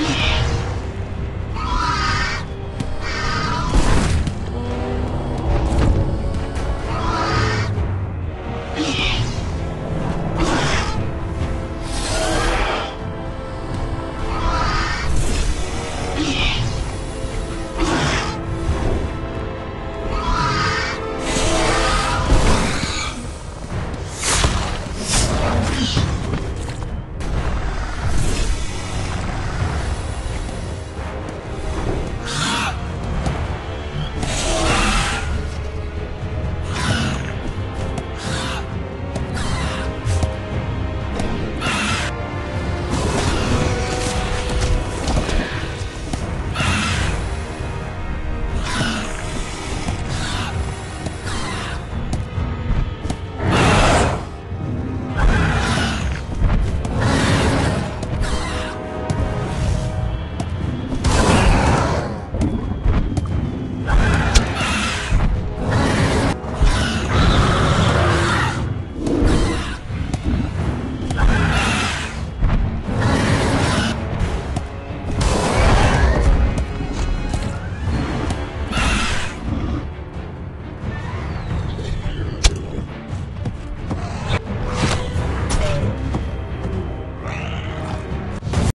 Yeah.